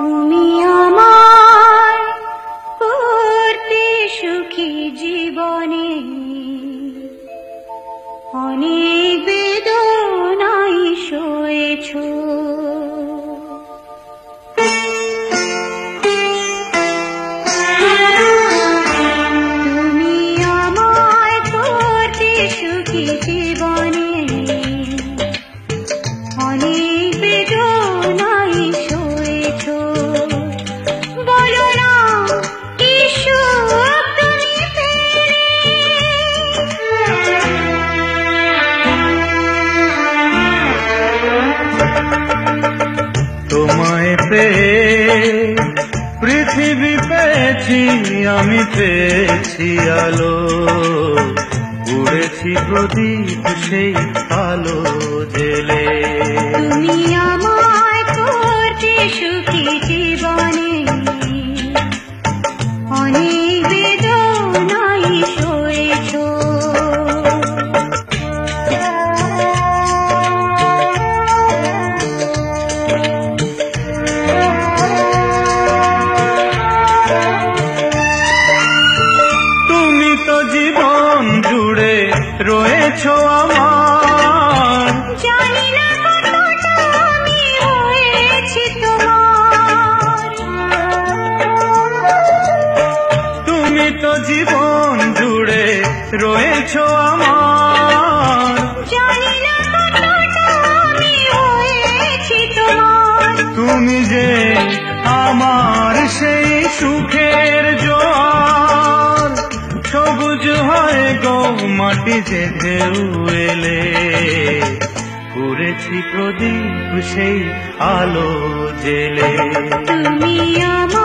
তুমি আমার করতে সুখী জীবনে পেয়ে পৃথিবী পেয়েছি আমি পেয়েছি আলো। উড়েছি প্রদীপ সেই আলো। রয়েছ আমার। জানি না কতটা আমি হয়েছি তোমার। তুমি তো জীবন জুড়ে রয়েছ আমার। জানি না কতটা আমি হয়েছি তোমার। তুমি যে আমার সেই সুখের গো মাটিতে ঢেউ এলে। করেছি প্রদীপ সেই আলো জেলে। তুমি আমায়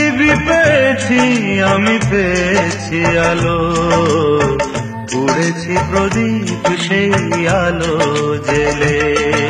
পৃথিবী পেয়েছি আমি পেয়েছি আলো। উড়েছি প্রদীপ সেই আলো জেলে।